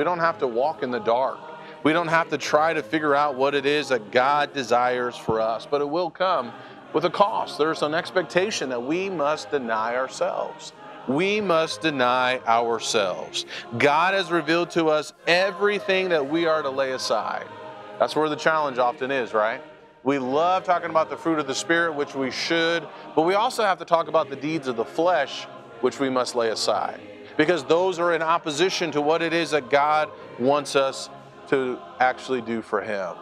We don't have to walk in the dark. We don't have to try to figure out what it is that God desires for us, but it will come with a cost. There's an expectation that we must deny ourselves. We must deny ourselves. God has revealed to us everything that we are to lay aside. That's where the challenge often is, right? We love talking about the fruit of the Spirit, which we should, but we also have to talk about the deeds of the flesh, which we must lay aside. Because those are in opposition to what it is that God wants us to actually do for Him.